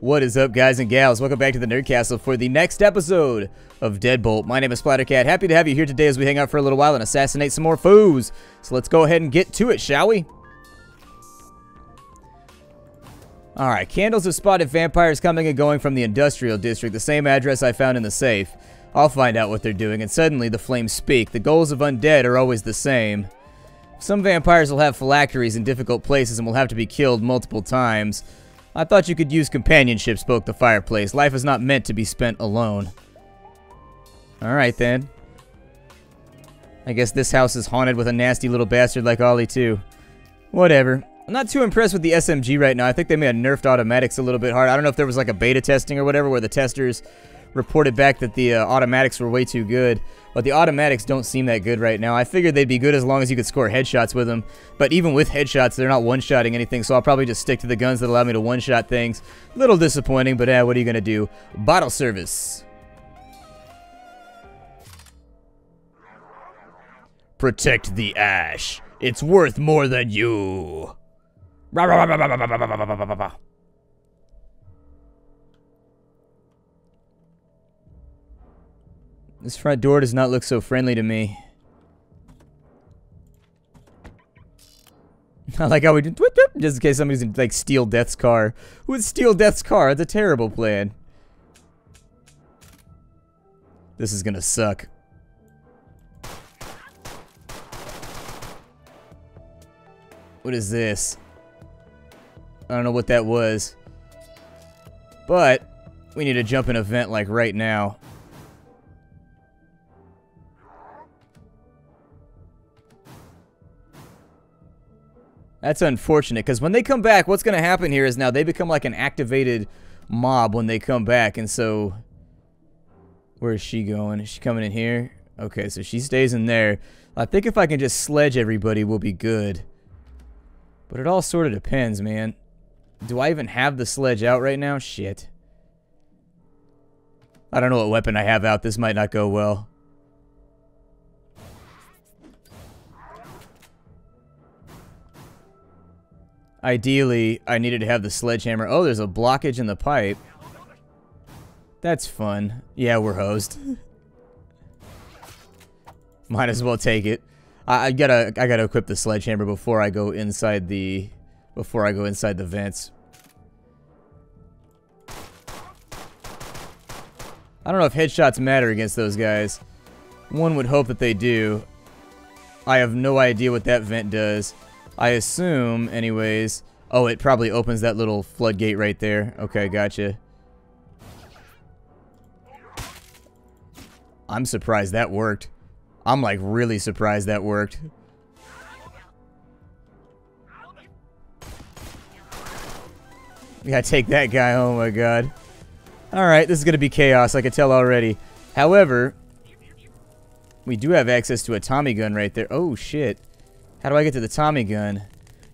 What is up, guys and gals? Welcome back to the Nerd Castle for the next episode of Deadbolt. My name is Splattercat. Happy to have you here today as we hang out for a little while and assassinate some more foes. So let's go ahead and get to it, shall we? Alright, candles have spotted vampires coming and going from the industrial district, the same address I found in the safe. I'll find out what they're doing, and suddenly the flames speak. The goals of undead are always the same. Some vampires will have phylacteries in difficult places and will have to be killed multiple times. I thought you could use companionship, spoke the fireplace. Life is not meant to be spent alone. Alright then. I guess this house is haunted with a nasty little bastard like Ollie too. Whatever. I'm not too impressed with the SMG right now. I think they may have nerfed automatics a little bit hard. I don't know if there was like a beta testing or whatever where the testers reported back that the uh, automatics were way too good. But the automatics don't seem that good right now. I figured they'd be good as long as you could score headshots with them. But even with headshots, they're not one-shotting anything, so I'll probably just stick to the guns that allow me to one-shot things. Little disappointing, but eh, what are you going to do? Bottle service. Protect the ash. It's worth more than you. This front door does not look so friendly to me. I like how we just in case somebody's in, like steal Death's car. Who would steal Death's car? It's a terrible plan. This is gonna suck. What is this? I don't know what that was. But, we need to jump an event like right now. That's unfortunate, because when they come back, what's going to happen here is now they become like an activated mob when they come back, and so... Where is she going? Is she coming in here? Okay, so she stays in there. I think if I can just sledge everybody, we'll be good. But it all sort of depends, man. Do I even have the sledge out right now? Shit. I don't know what weapon I have out. This might not go well. Ideally, I needed to have the sledgehammer. Oh, there's a blockage in the pipe. That's fun. Yeah, we're hosed. Might as well take it. I, I, gotta I gotta equip the sledgehammer before I go inside the before I go inside the vents. I don't know if headshots matter against those guys. One would hope that they do. I have no idea what that vent does. I assume, anyways... Oh, it probably opens that little floodgate right there. Okay, gotcha. I'm surprised that worked. I'm, like, really surprised that worked. We gotta take that guy. Oh, my God. Alright, this is gonna be chaos. I can tell already. However, we do have access to a Tommy gun right there. Oh, shit. How do I get to the Tommy gun?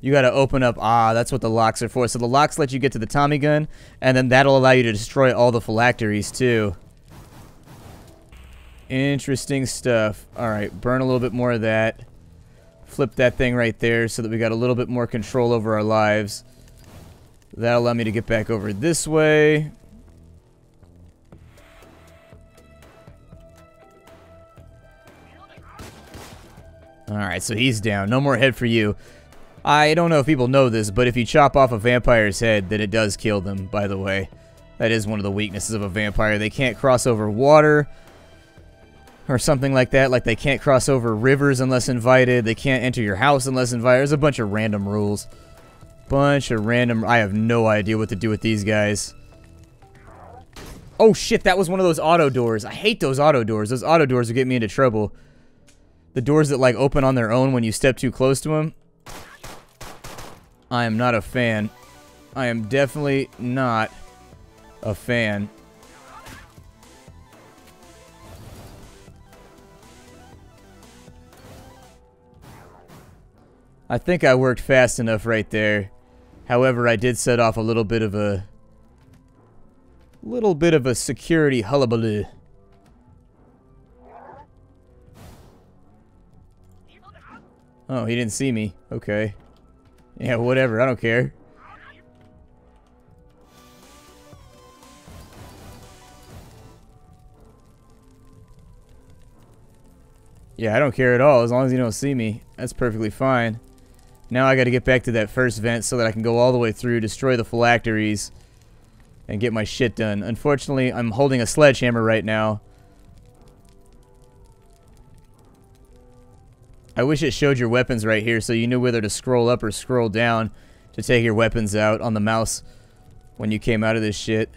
You gotta open up, ah, that's what the locks are for. So the locks let you get to the Tommy gun, and then that'll allow you to destroy all the phylacteries too. Interesting stuff. Alright, burn a little bit more of that. Flip that thing right there so that we got a little bit more control over our lives. That'll allow me to get back over this way. Alright, so he's down. No more head for you. I don't know if people know this, but if you chop off a vampire's head, then it does kill them, by the way. That is one of the weaknesses of a vampire. They can't cross over water or something like that. Like they can't cross over rivers unless invited. They can't enter your house unless invited. There's a bunch of random rules. Bunch of random... I have no idea what to do with these guys. Oh shit, that was one of those auto doors. I hate those auto doors. Those auto doors will get me into trouble. The doors that like open on their own when you step too close to them. I am not a fan. I am definitely not a fan. I think I worked fast enough right there. However, I did set off a little bit of a little bit of a security hullabaloo. Oh, he didn't see me. Okay. Yeah, whatever. I don't care. Yeah, I don't care at all. As long as you don't see me, that's perfectly fine. Now I gotta get back to that first vent so that I can go all the way through, destroy the phylacteries, and get my shit done. Unfortunately, I'm holding a sledgehammer right now, I wish it showed your weapons right here so you knew whether to scroll up or scroll down to take your weapons out on the mouse when you came out of this shit.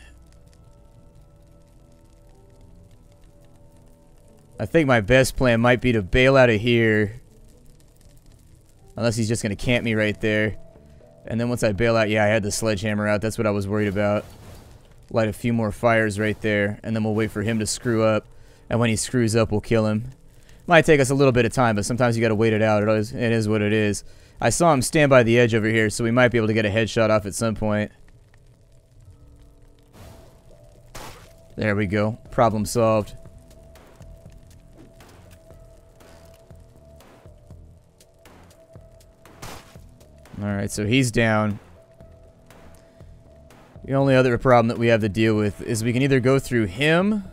I think my best plan might be to bail out of here. Unless he's just going to camp me right there. And then once I bail out, yeah, I had the sledgehammer out. That's what I was worried about. Light a few more fires right there. And then we'll wait for him to screw up. And when he screws up, we'll kill him. Might take us a little bit of time, but sometimes you got to wait it out. It is, it is what it is. I saw him stand by the edge over here, so we might be able to get a headshot off at some point. There we go. Problem solved. Alright, so he's down. The only other problem that we have to deal with is we can either go through him,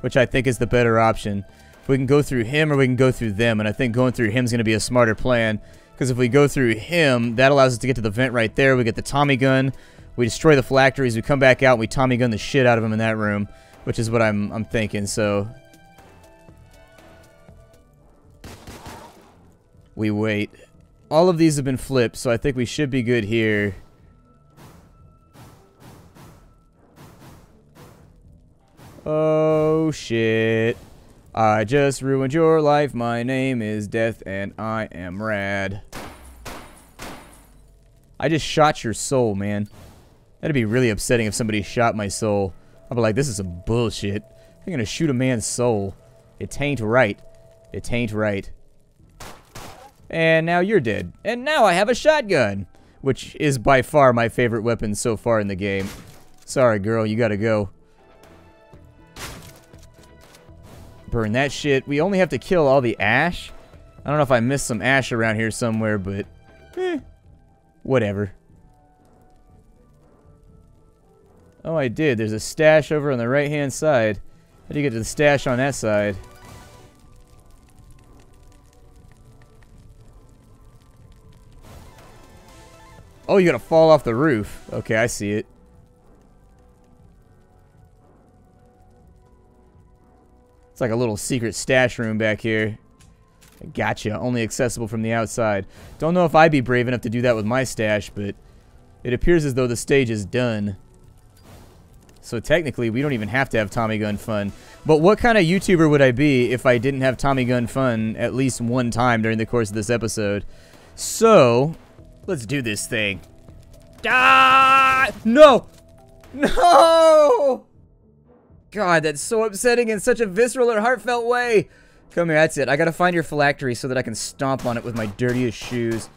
which I think is the better option. We can go through him or we can go through them, and I think going through him is going to be a smarter plan. Because if we go through him, that allows us to get to the vent right there. We get the Tommy gun, we destroy the phylacteries, we come back out, and we Tommy gun the shit out of him in that room, which is what I'm, I'm thinking, so... We wait. All of these have been flipped, so I think we should be good here. Oh, shit. I just ruined your life. My name is Death, and I am rad. I just shot your soul, man. That'd be really upsetting if somebody shot my soul. I'd be like, this is some bullshit. I'm gonna shoot a man's soul. It tain't right. It tain't right. And now you're dead. And now I have a shotgun. Which is by far my favorite weapon so far in the game. Sorry, girl. You gotta go. Burn that shit. We only have to kill all the ash. I don't know if I missed some ash around here somewhere, but... Eh. Whatever. Oh, I did. There's a stash over on the right-hand side. How do you get to the stash on that side? Oh, you gotta fall off the roof. Okay, I see it. It's like a little secret stash room back here. Gotcha. Only accessible from the outside. Don't know if I'd be brave enough to do that with my stash, but it appears as though the stage is done. So technically, we don't even have to have Tommy Gun fun. But what kind of YouTuber would I be if I didn't have Tommy Gun fun at least one time during the course of this episode? So, Let's do this thing. Ah! No! No! God, that's so upsetting in such a visceral and heartfelt way. Come here, that's it. I gotta find your phylactery so that I can stomp on it with my dirtiest shoes.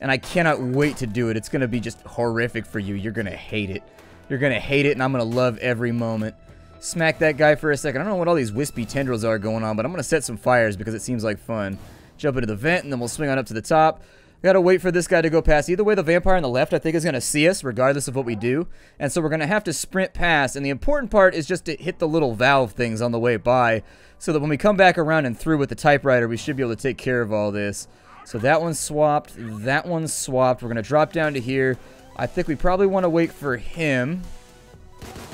And I cannot wait to do it. It's gonna be just horrific for you. You're gonna hate it. You're gonna hate it, and I'm gonna love every moment. Smack that guy for a second. I don't know what all these wispy tendrils are going on, but I'm gonna set some fires because it seems like fun. Jump into the vent, and then we'll swing on up to the top. We gotta wait for this guy to go past. Either way, the vampire on the left, I think, is gonna see us, regardless of what we do. And so we're gonna have to sprint past. And the important part is just to hit the little valve things on the way by, so that when we come back around and through with the typewriter, we should be able to take care of all this. So that one's swapped. That one's swapped. We're gonna drop down to here. I think we probably want to wait for him.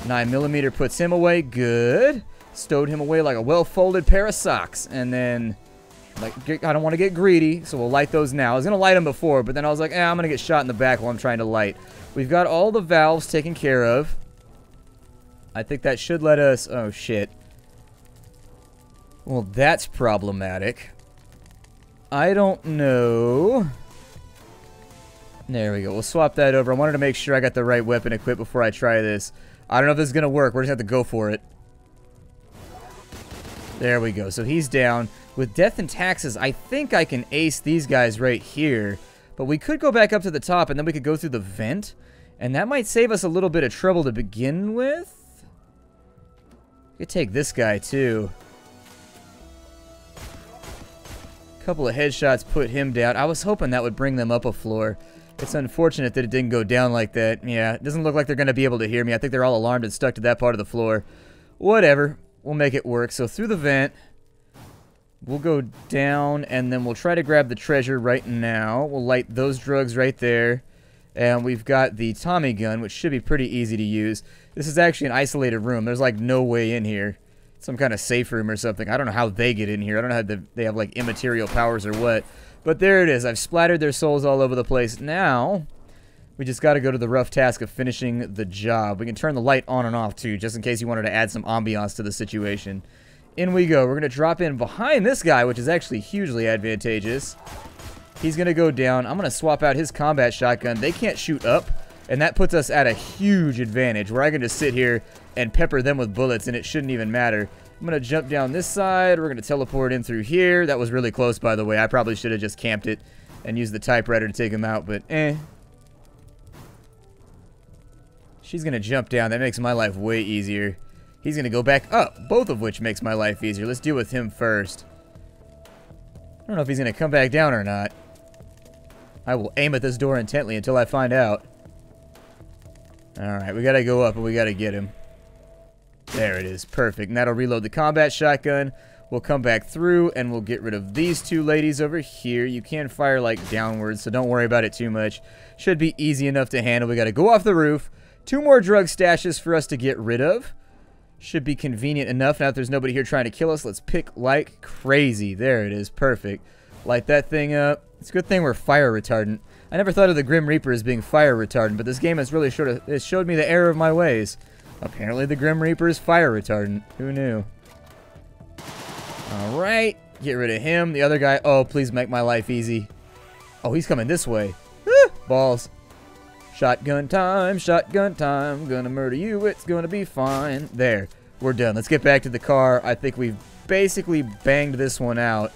9 millimeter puts him away. Good. Stowed him away like a well-folded pair of socks. And then like, I don't want to get greedy, so we'll light those now. I was going to light them before, but then I was like, eh, I'm going to get shot in the back while I'm trying to light. We've got all the valves taken care of. I think that should let us... Oh, shit. Well, that's problematic. I don't know... There we go. We'll swap that over. I wanted to make sure I got the right weapon equipped before I try this. I don't know if this is going to work. We're just going to have to go for it. There we go. So he's down. With death and taxes, I think I can ace these guys right here. But we could go back up to the top, and then we could go through the vent. And that might save us a little bit of trouble to begin with. We could take this guy, too. A couple of headshots put him down. I was hoping that would bring them up a floor. It's unfortunate that it didn't go down like that. Yeah, it doesn't look like they're going to be able to hear me. I think they're all alarmed and stuck to that part of the floor. Whatever. We'll make it work. So through the vent... We'll go down, and then we'll try to grab the treasure right now. We'll light those drugs right there. And we've got the Tommy gun, which should be pretty easy to use. This is actually an isolated room. There's, like, no way in here. Some kind of safe room or something. I don't know how they get in here. I don't know how the, they have, like, immaterial powers or what. But there it is. I've splattered their souls all over the place. Now, we just got to go to the rough task of finishing the job. We can turn the light on and off, too, just in case you wanted to add some ambiance to the situation. In we go. We're going to drop in behind this guy, which is actually hugely advantageous. He's going to go down. I'm going to swap out his combat shotgun. They can't shoot up, and that puts us at a huge advantage where I can just sit here and pepper them with bullets, and it shouldn't even matter. I'm going to jump down this side. We're going to teleport in through here. That was really close, by the way. I probably should have just camped it and used the typewriter to take him out, but eh. She's going to jump down. That makes my life way easier. He's going to go back up, both of which makes my life easier. Let's deal with him first. I don't know if he's going to come back down or not. I will aim at this door intently until I find out. Alright, we got to go up and we got to get him. There it is. Perfect. And that'll reload the combat shotgun. We'll come back through and we'll get rid of these two ladies over here. You can fire like downwards, so don't worry about it too much. Should be easy enough to handle. We got to go off the roof. Two more drug stashes for us to get rid of. Should be convenient enough. Now that there's nobody here trying to kill us, let's pick like crazy. There it is. Perfect. Light that thing up. It's a good thing we're fire retardant. I never thought of the Grim Reaper as being fire retardant, but this game has really showed, it showed me the error of my ways. Apparently the Grim Reaper is fire retardant. Who knew? Alright. Get rid of him. The other guy. Oh, please make my life easy. Oh, he's coming this way. balls. Shotgun time, shotgun time, gonna murder you, it's gonna be fine. There, we're done. Let's get back to the car. I think we've basically banged this one out.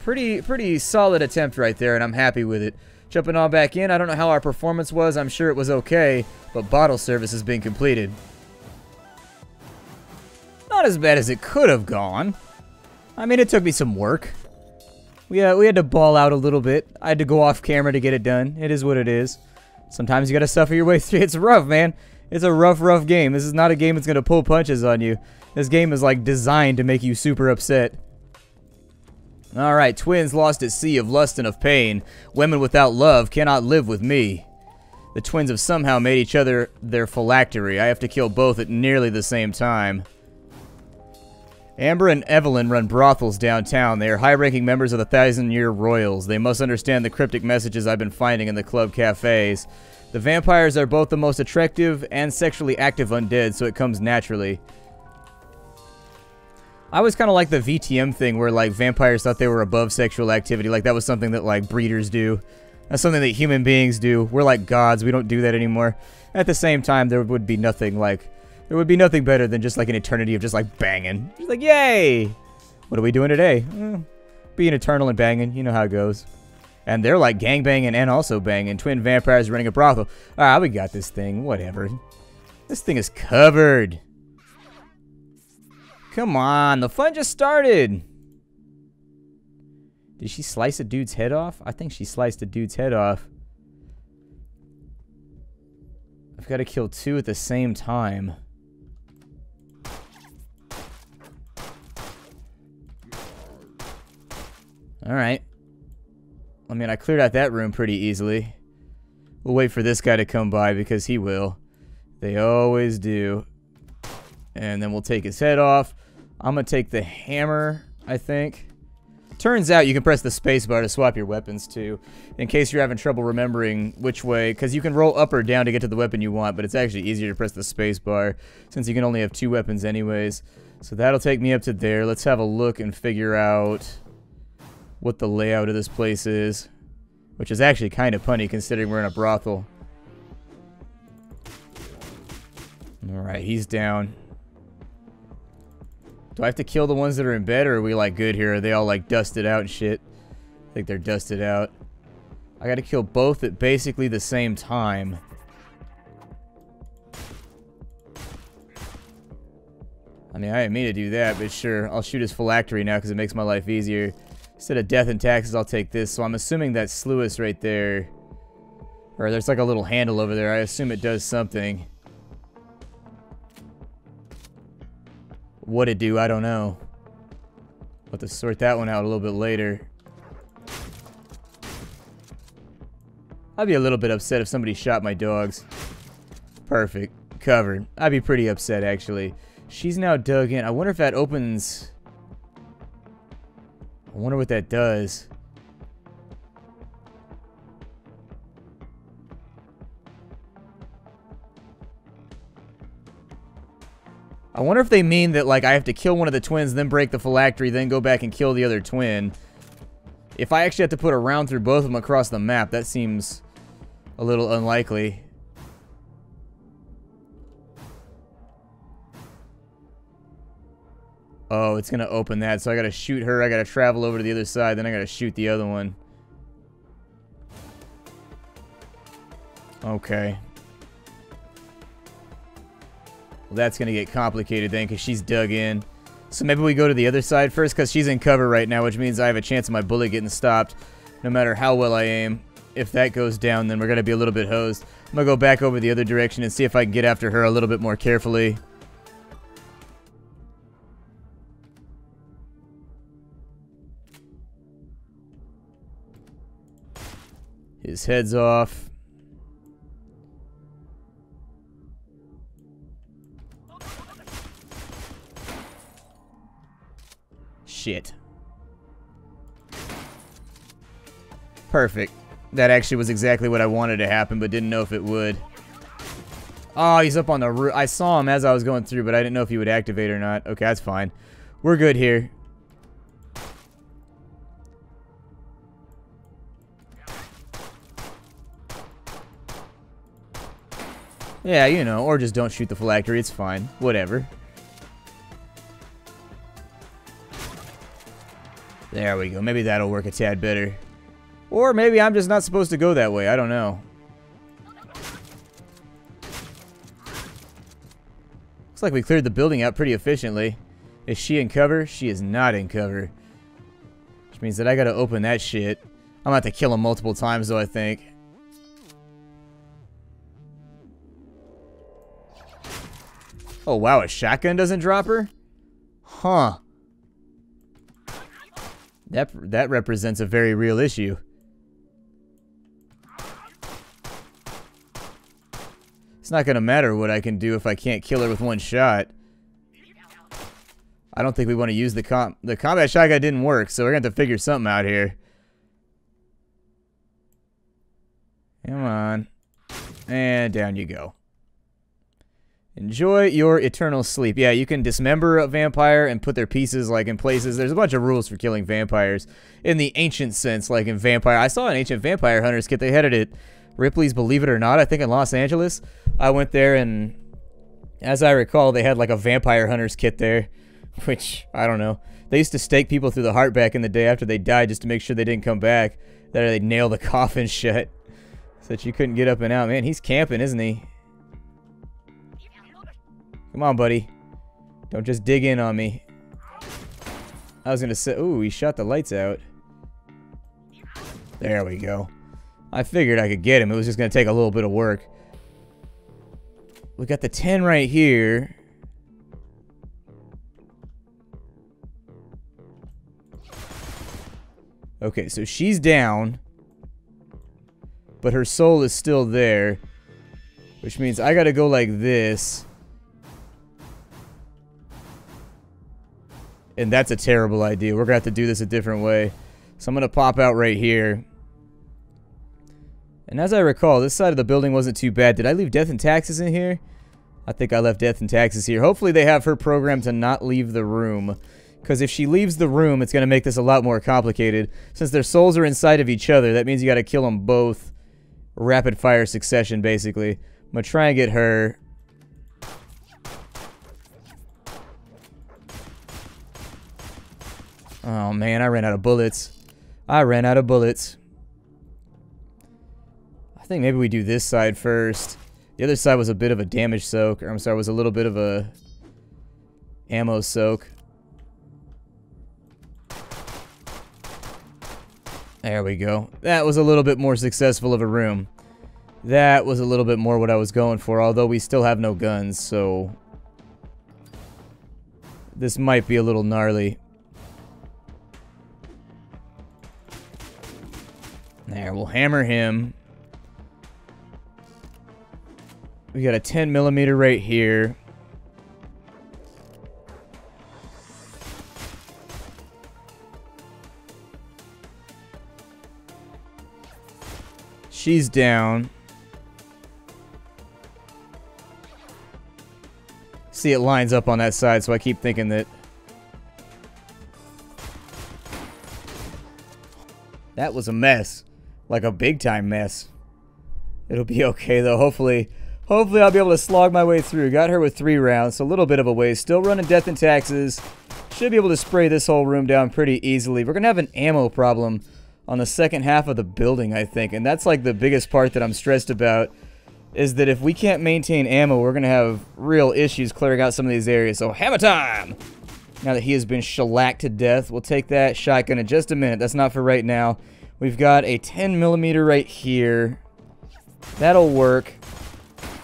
Pretty, pretty solid attempt right there, and I'm happy with it. Jumping on back in, I don't know how our performance was. I'm sure it was okay, but bottle service has been completed. Not as bad as it could have gone. I mean, it took me some work. We, uh, we had to ball out a little bit. I had to go off camera to get it done. It is what it is. Sometimes you gotta suffer your way through. It's rough, man. It's a rough, rough game. This is not a game that's gonna pull punches on you. This game is like designed to make you super upset. Alright, twins lost at sea of lust and of pain. Women without love cannot live with me. The twins have somehow made each other their phylactery. I have to kill both at nearly the same time. Amber and Evelyn run brothels downtown. They are high-ranking members of the Thousand Year Royals. They must understand the cryptic messages I've been finding in the club cafes. The vampires are both the most attractive and sexually active undead, so it comes naturally. I was kind of like the VTM thing where like vampires thought they were above sexual activity. Like that was something that like breeders do. That's something that human beings do. We're like gods. We don't do that anymore. At the same time, there would be nothing like there would be nothing better than just like an eternity of just like banging. Just like, yay! What are we doing today? Eh, being eternal and banging. You know how it goes. And they're like gang banging and also banging. Twin vampires running a brothel. Ah, we got this thing. Whatever. This thing is covered. Come on. The fun just started. Did she slice a dude's head off? I think she sliced a dude's head off. I've got to kill two at the same time. Alright. I mean, I cleared out that room pretty easily. We'll wait for this guy to come by because he will. They always do. And then we'll take his head off. I'm going to take the hammer, I think. Turns out you can press the spacebar to swap your weapons too, in case you're having trouble remembering which way, because you can roll up or down to get to the weapon you want, but it's actually easier to press the spacebar, since you can only have two weapons anyways. So that'll take me up to there. Let's have a look and figure out what the layout of this place is. Which is actually kind of funny considering we're in a brothel. Alright, he's down. Do I have to kill the ones that are in bed or are we like good here? Are they all like dusted out and shit? I think they're dusted out. I gotta kill both at basically the same time. I mean, I didn't mean to do that, but sure. I'll shoot his phylactery now because it makes my life easier. Instead of death and taxes, I'll take this. So I'm assuming that sluice right there. Or there's like a little handle over there. I assume it does something. What it do, I don't know. I'll have to sort that one out a little bit later. I'd be a little bit upset if somebody shot my dogs. Perfect. Covered. I'd be pretty upset, actually. She's now dug in. I wonder if that opens... I wonder what that does. I wonder if they mean that, like, I have to kill one of the twins, then break the phylactery, then go back and kill the other twin. If I actually have to put a round through both of them across the map, that seems a little unlikely. Oh, it's going to open that, so I got to shoot her, I got to travel over to the other side, then I got to shoot the other one. Okay. Well, that's going to get complicated then because she's dug in. So maybe we go to the other side first because she's in cover right now, which means I have a chance of my bullet getting stopped no matter how well I aim. If that goes down, then we're going to be a little bit hosed. I'm going to go back over the other direction and see if I can get after her a little bit more carefully. His head's off. Shit. Perfect. That actually was exactly what I wanted to happen, but didn't know if it would. Oh, he's up on the roof. I saw him as I was going through, but I didn't know if he would activate or not. Okay, that's fine. We're good here. Yeah, you know, or just don't shoot the phylactery. It's fine. Whatever. There we go. Maybe that'll work a tad better. Or maybe I'm just not supposed to go that way. I don't know. Looks like we cleared the building out pretty efficiently. Is she in cover? She is not in cover. Which means that I gotta open that shit. I'm gonna have to kill him multiple times though, I think. Oh wow, a shotgun doesn't drop her? Huh. That, that represents a very real issue. It's not going to matter what I can do if I can't kill her with one shot. I don't think we want to use the com the combat shotgun didn't work, so we're going to have to figure something out here. Come on. And down you go. Enjoy your eternal sleep. Yeah, you can dismember a vampire and put their pieces like in places. There's a bunch of rules for killing vampires in the ancient sense, like in Vampire. I saw an ancient Vampire Hunters kit. They headed it Ripley's Believe It or Not, I think in Los Angeles. I went there and, as I recall, they had like a Vampire Hunters kit there, which I don't know. They used to stake people through the heart back in the day after they died just to make sure they didn't come back. That they'd nail the coffin shut so that you couldn't get up and out. Man, he's camping, isn't he? Come on, buddy. Don't just dig in on me. I was to say... Ooh, he shot the lights out. There we go. I figured I could get him. It was just to take a little bit of work. We got the 10 right here. Okay, so she's down. But her soul is still there. Which means I gotta go like this. And that's a terrible idea. We're going to have to do this a different way. So I'm going to pop out right here. And as I recall, this side of the building wasn't too bad. Did I leave Death and Taxes in here? I think I left Death and Taxes here. Hopefully they have her programmed to not leave the room. Because if she leaves the room, it's going to make this a lot more complicated. Since their souls are inside of each other, that means you got to kill them both rapid fire succession, basically. I'm going to try and get her Oh man, I ran out of bullets. I ran out of bullets. I think maybe we do this side first. The other side was a bit of a damage soak. Or I'm sorry, was a little bit of a ammo soak. There we go. That was a little bit more successful of a room. That was a little bit more what I was going for, although we still have no guns, so... This might be a little gnarly. There, we'll hammer him. We got a 10 millimeter right here. She's down. See, it lines up on that side, so I keep thinking that... That was a mess. Like a big-time mess. It'll be okay, though. Hopefully, hopefully I'll be able to slog my way through. Got her with three rounds, so a little bit of a waste. Still running Death and Taxes. Should be able to spray this whole room down pretty easily. We're to have an ammo problem on the second half of the building, I think. And that's like the biggest part that I'm stressed about is that if we can't maintain ammo, we're to have real issues clearing out some of these areas. So hammer time! Now that he has been shellacked to death, we'll take that shotgun in just a minute. That's not for right now. We've got a 10 millimeter right here. That'll work.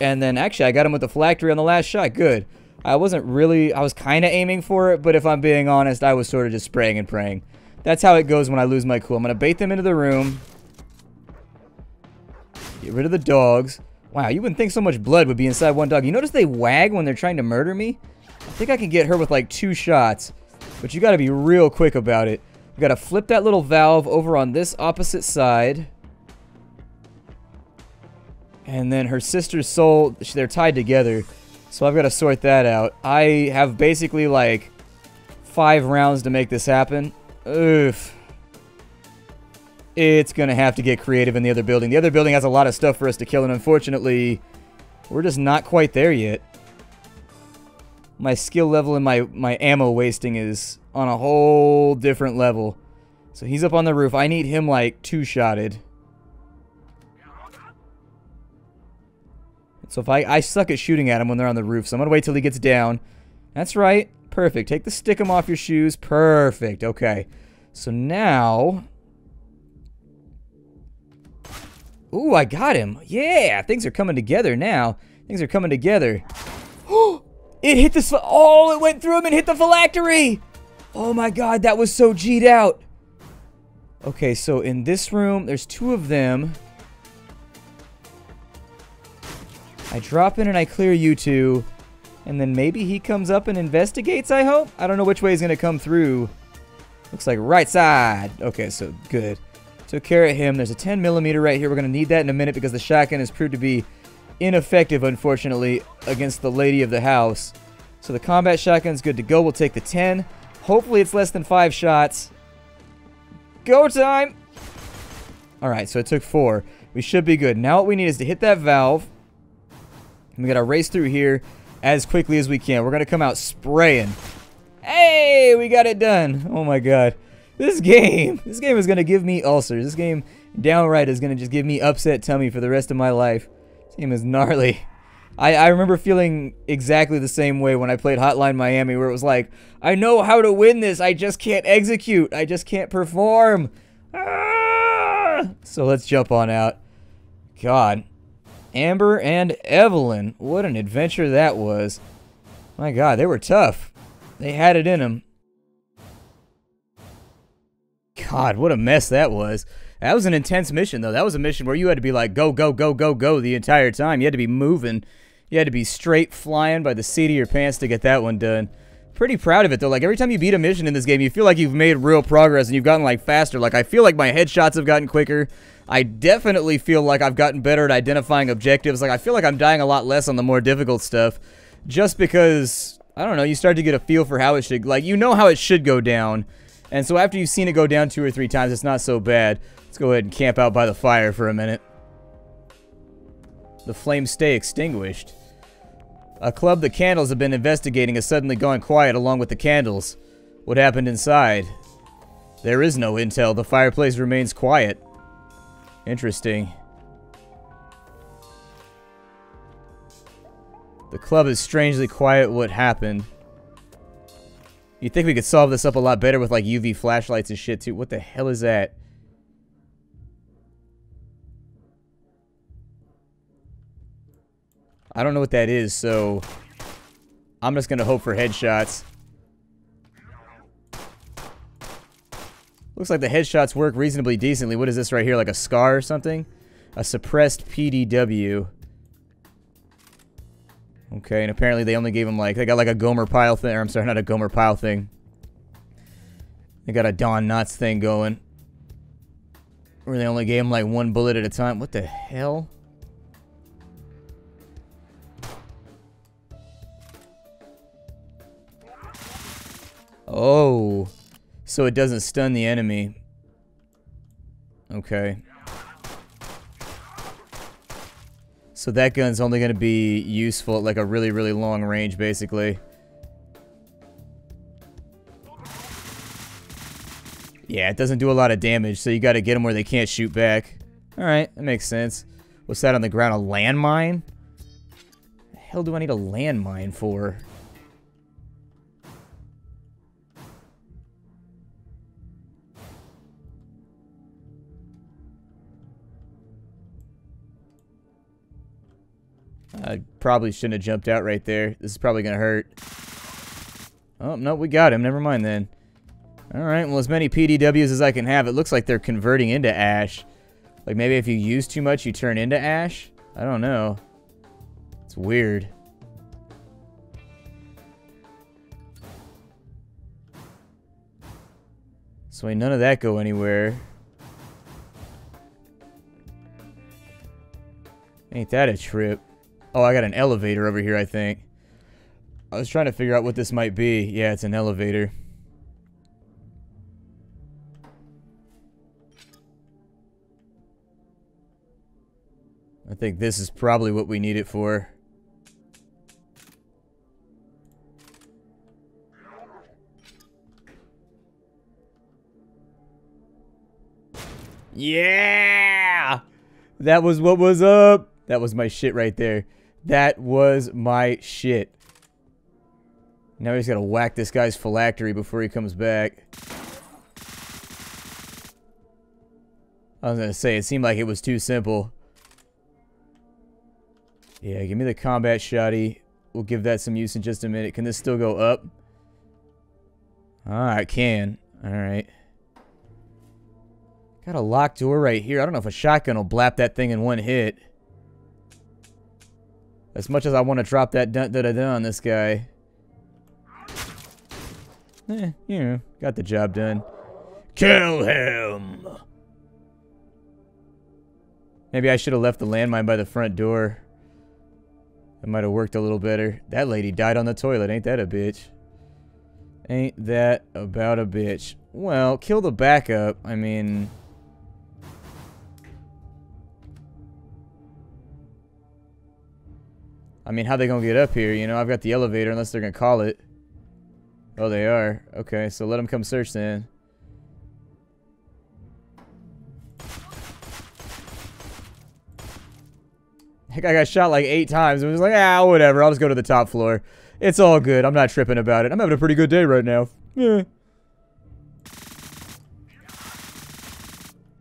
And then actually I got him with the phylactery on the last shot. Good. I wasn't really, I was kind of aiming for it, but if I'm being honest, I was sort of just spraying and praying. That's how it goes when I lose my cool. I'm going to bait them into the room. Get rid of the dogs. Wow, you wouldn't think so much blood would be inside one dog. You notice they wag when they're trying to murder me? I think I can get her with like two shots. But you got to be real quick about it. We got to flip that little valve over on this opposite side. And then her sister's soul, they're tied together. So I've got to sort that out. I have basically like five rounds to make this happen. Oof. It's going to have to get creative in the other building. The other building has a lot of stuff for us to kill, and unfortunately, we're just not quite there yet. My skill level and my, my ammo wasting is on a whole different level. So he's up on the roof. I need him, like, two-shotted. So if I, I suck at shooting at him when they're on the roof, so I'm going to wait till he gets down. That's right. Perfect. Take the stick him off your shoes. Perfect. Okay. So now... Ooh, I got him. Yeah, things are coming together now. Things are coming together. It hit the... Oh, it went through him and hit the phylactery. Oh my god, that was so G'd out. Okay, so in this room, there's two of them. I drop in and I clear you two. And then maybe he comes up and investigates, I hope? I don't know which way he's going to come through. Looks like right side. Okay, so good. Took care of him. There's a 10 millimeter right here. We're going to need that in a minute because the shotgun has proved to be ineffective, unfortunately, against the lady of the house. So the combat shotgun's good to go. We'll take the 10. Hopefully it's less than five shots. Go time! Alright, so it took four. We should be good. Now what we need is to hit that valve. We gotta race through here as quickly as we can. We're to come out spraying. Hey, we got it done. Oh my god. This game, this game is to give me ulcers. This game downright is to just give me upset tummy for the rest of my life. This game is gnarly. I, I remember feeling exactly the same way when I played Hotline Miami where it was like, I know how to win this, I just can't execute, I just can't perform. Ah! So let's jump on out. God, Amber and Evelyn. What an adventure that was. My god, they were tough. They had it in them. God, what a mess that was. That was an intense mission, though. That was a mission where you had to be like, go, go, go, go, go the entire time. You had to be moving. You had to be straight flying by the seat of your pants to get that one done. Pretty proud of it, though. Like, every time you beat a mission in this game, you feel like you've made real progress and you've gotten, like, faster. Like, I feel like my headshots have gotten quicker. I definitely feel like I've gotten better at identifying objectives. Like, I feel like I'm dying a lot less on the more difficult stuff. Just because, I don't know, you start to get a feel for how it should, like, you know how it should go down. And so after you've seen it go down two or three times, it's not so bad. Let's go ahead and camp out by the fire for a minute. The flames stay extinguished. A club the candles have been investigating is suddenly gone quiet along with the candles. What happened inside? There is no intel. The fireplace remains quiet. Interesting. The club is strangely quiet what happened. You'd think we could solve this up a lot better with like UV flashlights and shit too. What the hell is that? I don't know what that is, so I'm just gonna hope for headshots. Looks like the headshots work reasonably decently. What is this right here? Like a scar or something? A suppressed PDW. Okay, and apparently they only gave him like, they got like a Gomer Pyle thing, or I'm sorry, not a Gomer Pyle thing. They got a Don Knotts thing going. Where they only gave him like one bullet at a time. What the hell? Oh. So it doesn't stun the enemy. Okay. So that gun's only going to be useful at like a really, really long range, basically. Yeah, it doesn't do a lot of damage, so you got to get them where they can't shoot back. Alright, that makes sense. What's that on the ground? A landmine? The hell do I need a landmine for? Probably shouldn't have jumped out right there. This is probably going to hurt. Oh, no, we got him. Never mind then. Alright, well, as many PDWs as I can have. It looks like they're converting into ash. Like, maybe if you use too much, you turn into ash? I don't know. It's weird. So ain't none of that go anywhere. Ain't that a trip? Oh, I got an elevator over here, I think. I was trying to figure out what this might be. Yeah, it's an elevator. I think this is probably what we need it for. Yeah! That was what was up. That was my shit right there. That was my shit. Now he's got to whack this guy's phylactery before he comes back. I was to say, it seemed like it was too simple. Yeah, give me the combat shotty. We'll give that some use in just a minute. Can this still go up? Ah, it can. Alright. Got a locked door right here. I don't know if a shotgun will blap that thing in one hit. As much as I want to drop that dun da da da on this guy. Eh, you know, got the job done. Kill him! Maybe I should have left the landmine by the front door. That might have worked a little better. That lady died on the toilet. Ain't that a bitch? Ain't that about a bitch? Well, kill the backup. I mean... I mean, how they gonna get up here? You know, I've got the elevator unless they're gonna call it. Oh, they are. Okay, so let them come search then. Heck, I got shot like eight times. It was like, ah, whatever. I'll just go to the top floor. It's all good. I'm not tripping about it. I'm having a pretty good day right now. Yeah.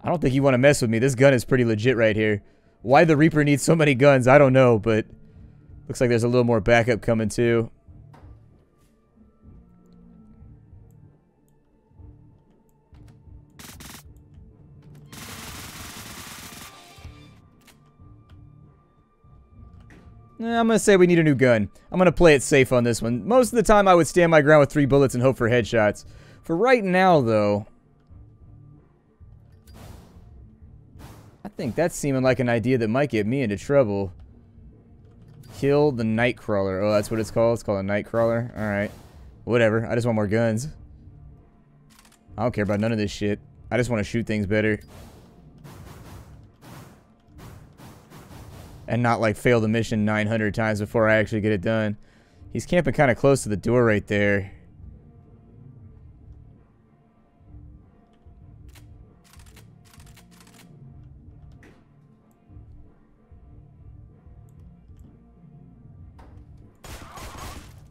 I don't think you want to mess with me. This gun is pretty legit right here. Why the Reaper needs so many guns, I don't know, but... Looks like there's a little more backup coming too. Eh, I'm going to say we need a new gun. I'm going to play it safe on this one. Most of the time I would stand my ground with three bullets and hope for headshots. For right now, though... I think that's seeming like an idea that might get me into trouble. Kill the Nightcrawler. Oh, that's what it's called? It's called a Nightcrawler? Alright. Whatever. I just want more guns. I don't care about none of this shit. I just want to shoot things better. And not, like, fail the mission 900 times before I actually get it done. He's camping kind of close to the door right there.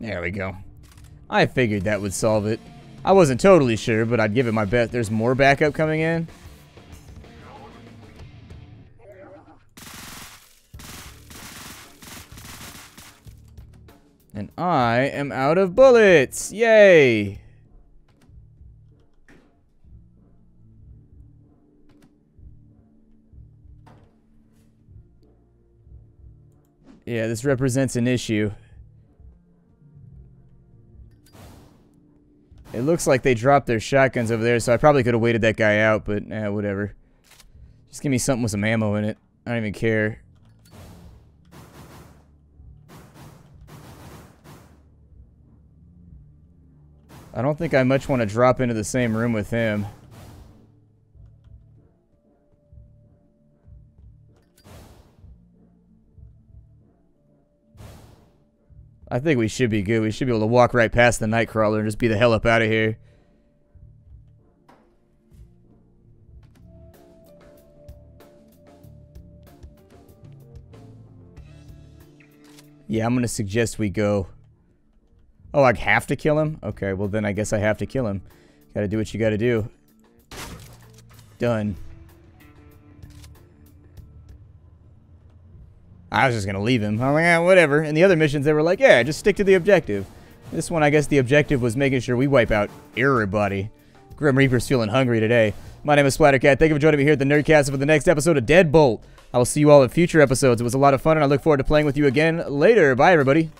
There we go. I figured that would solve it. I wasn't totally sure, but I'd give it my bet. There's more backup coming in. And I am out of bullets! Yay! Yeah, this represents an issue. It looks like they dropped their shotguns over there, so I probably could have waited that guy out, but eh, whatever. Just give me something with some ammo in it. I don't even care. I don't think I much want to drop into the same room with him. I think we should be good. We should be able to walk right past the Nightcrawler and just be the hell up out of here. Yeah, I'm going to suggest we go. Oh, I have to kill him? Okay, well then I guess I have to kill him. Gotta do what you gotta do. Done. I was just gonna leave him. I'm like, ah, whatever. And the other missions, they were like, yeah, just stick to the objective. This one, I guess the objective was making sure we wipe out everybody. Grim Reaper's feeling hungry today. My name is Splattercat. Thank you for joining me here at the Nerd Castle for the next episode of Deadbolt. I will see you all in future episodes. It was a lot of fun, and I look forward to playing with you again later. Bye, everybody.